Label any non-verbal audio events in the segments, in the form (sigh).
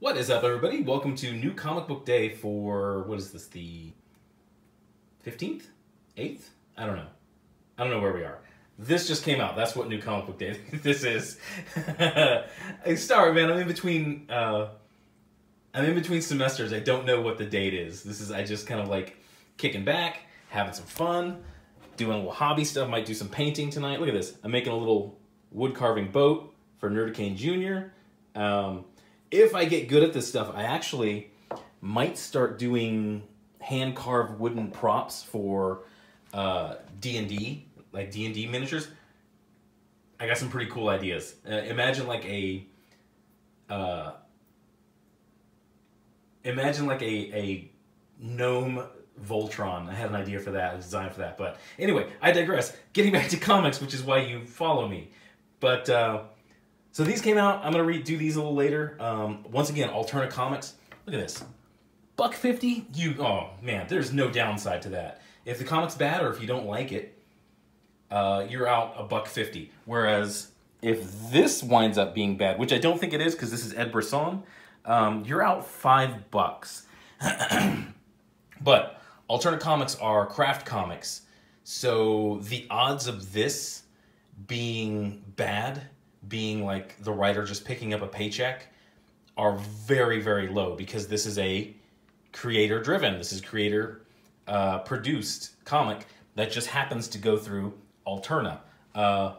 What is up, everybody? Welcome to New Comic Book Day for, what is this, the 15th? 8th? I don't know. I don't know where we are. This just came out. That's what New Comic Book Day (laughs) this is. hey, (laughs) sorry, man. I'm in between, uh, I'm in between semesters. I don't know what the date is. This is, I just kind of like kicking back, having some fun, doing a little hobby stuff. Might do some painting tonight. Look at this. I'm making a little wood carving boat for Nerdicane Jr. Um, if I get good at this stuff, I actually might start doing hand carved wooden props for uh, D and D, like D and D miniatures. I got some pretty cool ideas. Uh, imagine like a, uh, imagine like a a gnome Voltron. I had an idea for that, a design for that. But anyway, I digress. Getting back to comics, which is why you follow me. But uh, so these came out. I'm gonna redo these a little later. Um, once again, alterna comics. Look at this. Buck fifty. You. Oh man, there's no downside to that. If the comic's bad or if you don't like it, uh, you're out a buck fifty. Whereas if this winds up being bad, which I don't think it is because this is Ed Brisson, um, you're out five bucks. (clears throat) but alterna comics are craft comics, so the odds of this being bad being like the writer just picking up a paycheck are very very low because this is a creator driven this is creator uh, produced comic that just happens to go through alterna. Uh,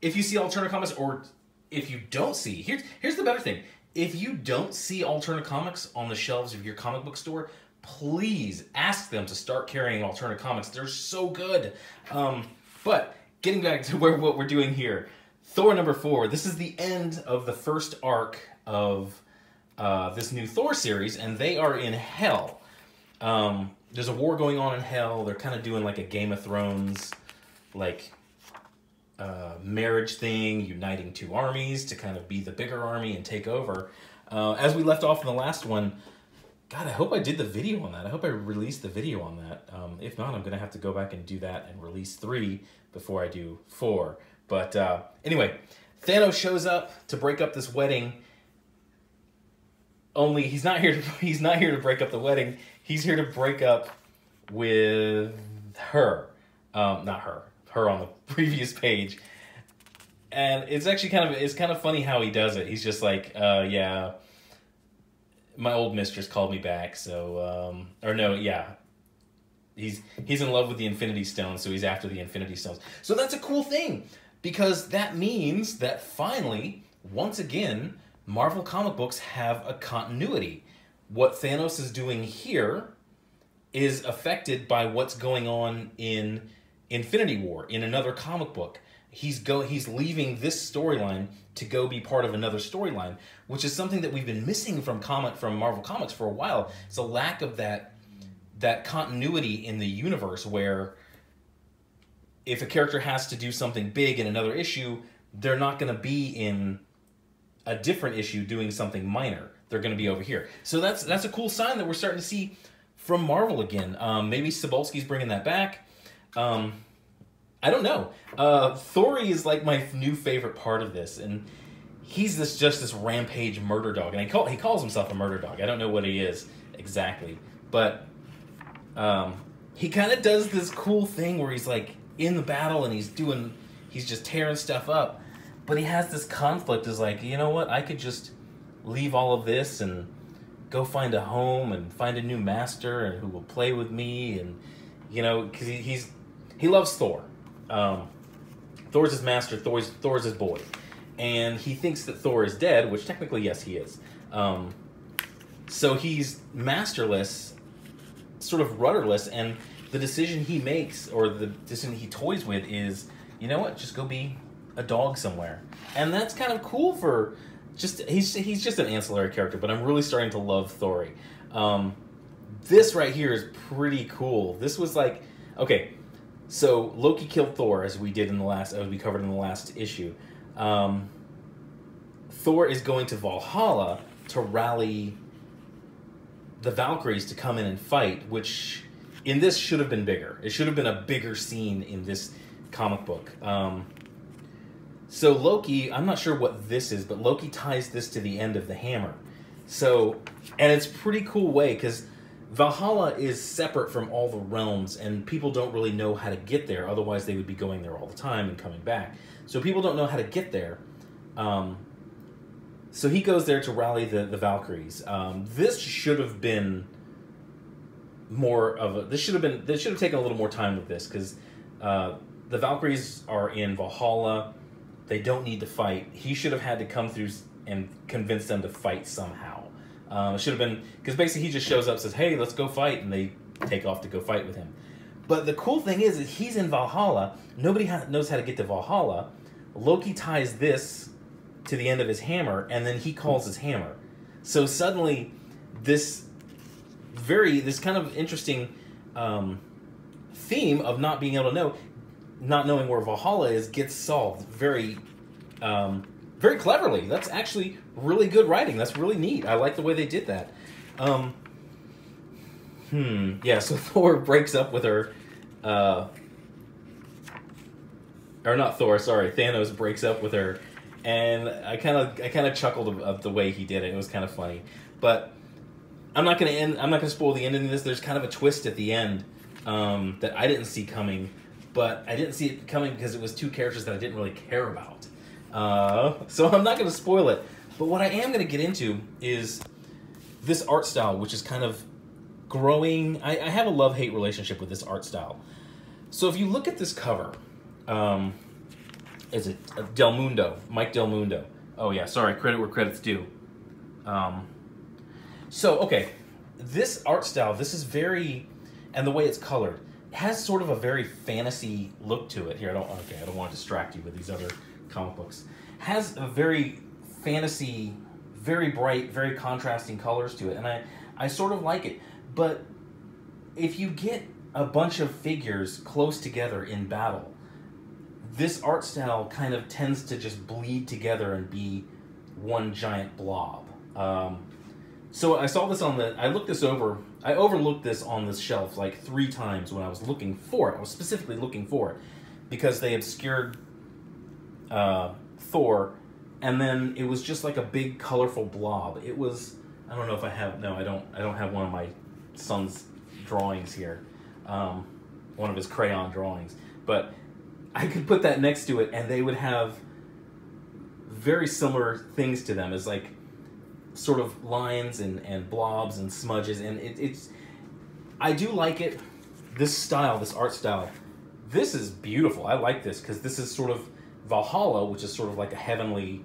if you see alterna comics or if you don't see here's here's the better thing. If you don't see alterna comics on the shelves of your comic book store please ask them to start carrying alterna comics. They're so good. Um, but getting back to (laughs) where what we're doing here Thor number four. This is the end of the first arc of uh, this new Thor series, and they are in Hell. Um, there's a war going on in Hell. They're kind of doing like a Game of Thrones, like uh, marriage thing, uniting two armies to kind of be the bigger army and take over. Uh, as we left off in the last one, God, I hope I did the video on that. I hope I released the video on that. Um, if not, I'm going to have to go back and do that and release three before I do four. But uh, anyway, Thanos shows up to break up this wedding. Only he's not here to (laughs) he's not here to break up the wedding. He's here to break up with her, um, not her, her on the (laughs) previous page. And it's actually kind of it's kind of funny how he does it. He's just like, uh, yeah, my old mistress called me back, so um, or no, yeah, he's he's in love with the Infinity Stones, so he's after the Infinity Stones. So that's a cool thing because that means that finally, once again, Marvel comic books have a continuity. What Thanos is doing here is affected by what's going on in Infinity War in another comic book. He's go he's leaving this storyline to go be part of another storyline, which is something that we've been missing from comic from Marvel Comics for a while. It's a lack of that that continuity in the universe where if a character has to do something big in another issue, they're not going to be in a different issue doing something minor. They're going to be over here. So that's that's a cool sign that we're starting to see from Marvel again. Um, maybe Cebulski's bringing that back. Um, I don't know. Uh, is like my new favorite part of this, and he's this just this rampage murder dog, and he call he calls himself a murder dog. I don't know what he is exactly, but um, he kind of does this cool thing where he's like in the battle and he's doing he's just tearing stuff up. But he has this conflict is like you know what? I could just leave all of this and go find a home and find a new master and who will play with me and you know because he, he's he loves thor. Um, thor's his master thor's thor's his boy. And he thinks that thor is dead which technically yes he is. Um, so he's masterless sort of rudderless and the decision he makes or the decision he toys with is, you know what, just go be a dog somewhere. And that's kind of cool for just he's he's just an ancillary character, but I'm really starting to love Thori. Um, this right here is pretty cool. This was like okay, so Loki killed Thor as we did in the last as we covered in the last issue. Um, Thor is going to Valhalla to rally the Valkyries to come in and fight, which in this should have been bigger. It should have been a bigger scene in this comic book. Um, so Loki, I'm not sure what this is, but Loki ties this to the end of the hammer, So, and it's pretty cool way because Valhalla is separate from all the realms, and people don't really know how to get there. Otherwise, they would be going there all the time and coming back. So people don't know how to get there. Um, so he goes there to rally the the Valkyries. Um, this should have been more of a. This should have been. this should have taken a little more time with this because uh, the Valkyries are in Valhalla. They don't need to fight. He should have had to come through and convince them to fight somehow. Um, it should have been because basically he just shows up, says, "Hey, let's go fight," and they take off to go fight with him. But the cool thing is, is he's in Valhalla. Nobody knows how to get to Valhalla. Loki ties this to the end of his hammer, and then he calls his hammer. So suddenly, this very this kind of interesting um, theme of not being able to know, not knowing where Valhalla is, gets solved very, um, very cleverly. That's actually really good writing. That's really neat. I like the way they did that. Um, hmm. Yeah. So (laughs) Thor breaks up with her. Uh, or not Thor. Sorry, Thanos breaks up with her, and I kind of I kind of chuckled of, the way he did it. It was kind of funny, but I'm not gonna end. I'm not gonna spoil the ending of this. There's kind of a twist at the end um, that I didn't see coming, but I didn't see it coming because it was two characters that I didn't really care about. Uh, (laughs) so I'm not gonna spoil it. But what I am gonna get into is this art style, which is kind of growing. I, I have a love hate relationship with this art style. So if you look at this cover, um, is it uh, Del Mundo, Mike Del Mundo? Oh yeah, sorry, credit where credit's due. Um, so okay, this art style, this is very, and the way it's colored, has sort of a very fantasy look to it. Here, I don't okay, I don't want to distract you with these other comic books. Has a very fantasy, very bright, very contrasting colors to it, and I I sort of like it. But if you get a bunch of figures close together in battle, this art style kind of tends to just bleed together and be one giant blob. Um, so I saw this on the. I looked this over. I overlooked this on this shelf like three times when I was looking for it. I was specifically looking for it because they obscured uh, Thor, and then it was just like a big colorful blob. It was. I don't know if I have. No, I don't. I don't have one of my son's drawings here. Um, one of his crayon drawings, but I could put that next to it, and they would have very similar things to them. As like sort of lines and, and blobs and smudges, and it, it's. I do like it. This style, this art style, this is beautiful. I like this because this is sort of Valhalla, which is sort of like a heavenly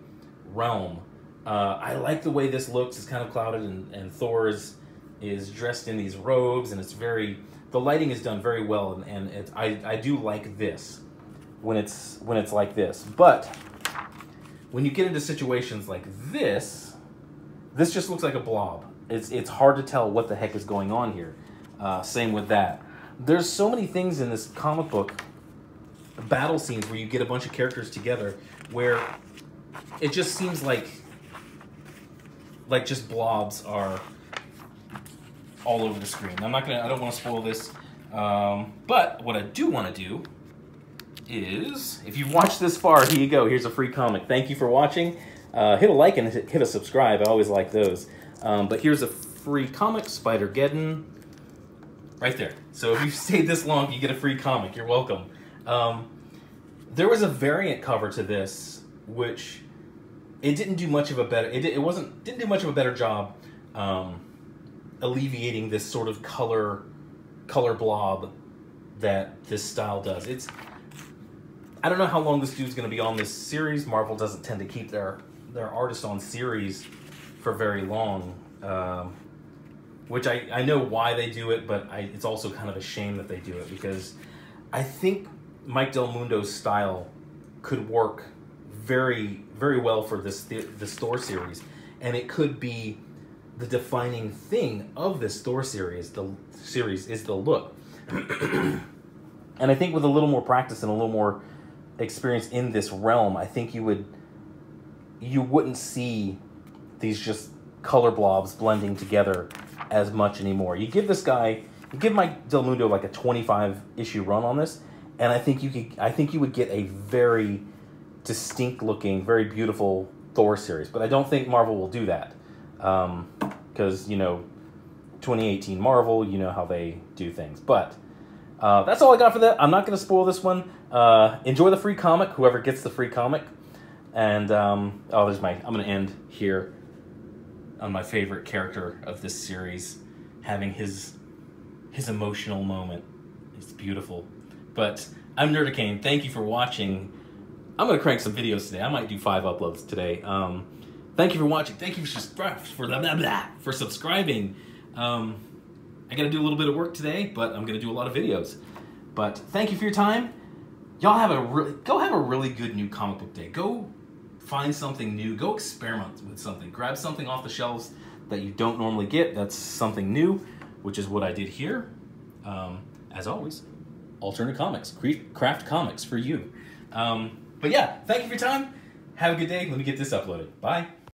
realm. Uh, I like the way this looks. It's kind of clouded, and, and Thor is, is dressed in these robes, and it's very. The lighting is done very well, and, and it, I, I do like this when it's when it's like this. But when you get into situations like this, this just looks like a blob. It's it's hard to tell what the heck is going on here. Uh, same with that. There's so many things in this comic book battle scenes where you get a bunch of characters together where it just seems like like just blobs are all over the screen. I'm not gonna. I don't want to spoil this. Um, but what I do want to do is, if you've watched this far, here you go. Here's a free comic. Thank you for watching. Uh, hit a like and hit, a subscribe. I always like those. Um, but here's a free comic, Spider-Geddon, right there. So if you've (laughs) stayed this long, you get a free comic. You're welcome. Um, there was a variant cover to this, which it didn't do much of a better. It, it wasn't didn't do much of a better job um, alleviating this sort of color color blob that this style does. It's I don't know how long this dude's going to be on this series. Marvel doesn't tend to keep their their artists on series for very long, um, which I, I know why they do it, but I, it's also kind of a shame that they do it because I think Mike Del Mundo's style could work very very well for this this Thor series, and it could be the defining thing of this Thor series. The series is the look, (clears throat) and I think with a little more practice and a little more experience in this realm, I think you would you wouldn't see these just color blobs blending together as much anymore. You give this guy, you give Mike Del Mundo like a 25 issue run on this, and I think you could, I think you would get a very distinct looking, very beautiful Thor series. But I don't think Marvel will do that. because um, you know 2018 Marvel, you know how they do things. But uh, that's all I got for that. I'm not going to spoil this one. Uh, enjoy the free comic, whoever gets the free comic. And um, oh, there's my. I'm going to end here on my favorite character of this series, having his his emotional moment. It's beautiful. But I'm Nerdicane. Thank you for watching. I'm gonna crank some videos today. I might do five uploads today. Um, thank you for watching. Thank you for for blah, blah, blah, for subscribing. Um, I got to do a little bit of work today, but I'm going to do a lot of videos. But thank you for your time. Y'all have a really, go have a really good new comic book day. Go find something new. Go experiment with something. Grab something off the shelves that you don't normally get. That's something new, which is what I did here. Um, as always, alterna comics, craft comics for you. Um, but yeah, thank you for your time. Have a good day. Let me get this uploaded. Bye.